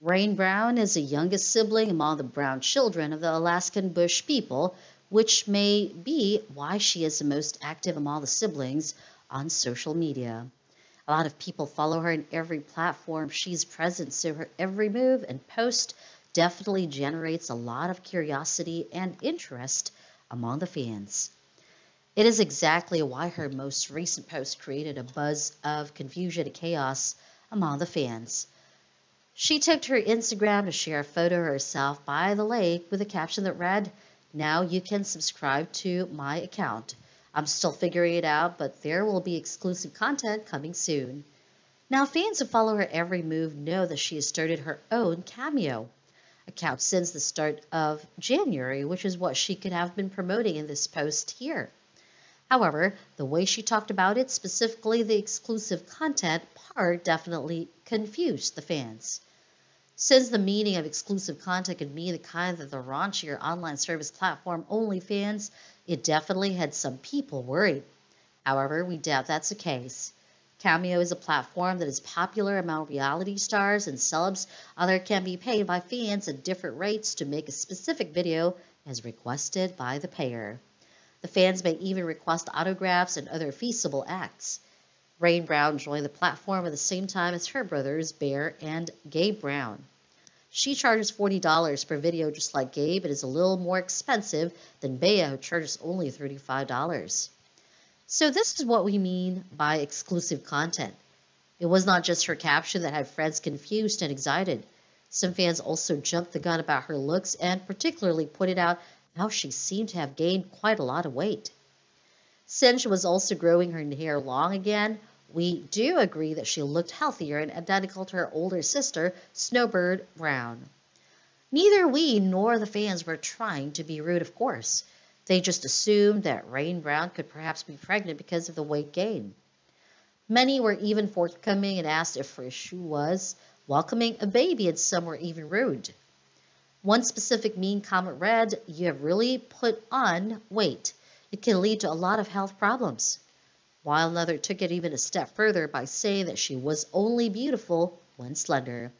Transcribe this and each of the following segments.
Rain Brown is the youngest sibling among the brown children of the Alaskan Bush people, which may be why she is the most active among the siblings on social media. A lot of people follow her in every platform she's present, so her every move and post definitely generates a lot of curiosity and interest among the fans. It is exactly why her most recent post created a buzz of confusion and chaos among the fans. She took to her Instagram to share a photo of herself by the lake with a caption that read, Now you can subscribe to my account. I'm still figuring it out, but there will be exclusive content coming soon. Now, fans who follow her every move know that she has started her own Cameo account since the start of January, which is what she could have been promoting in this post here. However, the way she talked about it, specifically the exclusive content part, definitely confused the fans. Since the meaning of exclusive content could mean the kind that the raunchier online service platform OnlyFans, it definitely had some people worried. However, we doubt that's the case. Cameo is a platform that is popular among reality stars and celebs. Other can be paid by fans at different rates to make a specific video as requested by the payer. The fans may even request autographs and other feasible acts. Rain Brown joined the platform at the same time as her brothers, Bear and Gabe Brown. She charges $40 per video just like Gabe. is a little more expensive than Bear, who charges only $35. So this is what we mean by exclusive content. It was not just her caption that had fans confused and excited. Some fans also jumped the gun about her looks and particularly pointed out how she seemed to have gained quite a lot of weight. Since she was also growing her hair long again, we do agree that she looked healthier and identical to her older sister, Snowbird Brown. Neither we nor the fans were trying to be rude, of course. They just assumed that Rain Brown could perhaps be pregnant because of the weight gain. Many were even forthcoming and asked if she was welcoming a baby, and some were even rude. One specific mean comment read, You have really put on weight. It can lead to a lot of health problems. While another took it even a step further by saying that she was only beautiful when slender.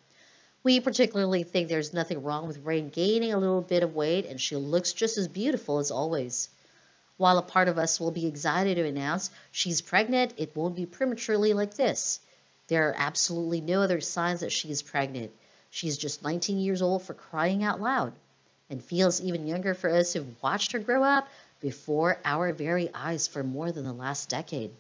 We particularly think there's nothing wrong with Rain gaining a little bit of weight and she looks just as beautiful as always. While a part of us will be excited to announce she's pregnant, it won't be prematurely like this. There are absolutely no other signs that she is pregnant. She's just 19 years old for crying out loud and feels even younger for us who've watched her grow up before our very eyes for more than the last decade.